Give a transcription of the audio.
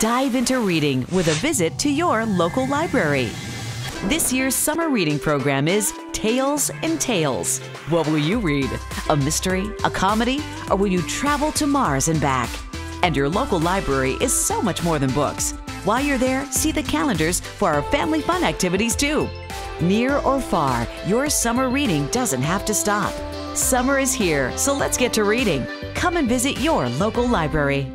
Dive into reading with a visit to your local library. This year's summer reading program is Tails and Tales. What will you read? A mystery, a comedy, or will you travel to Mars and back? And your local library is so much more than books. While you're there, see the calendars for our family fun activities too. Near or far, your summer reading doesn't have to stop. Summer is here, so let's get to reading. Come and visit your local library.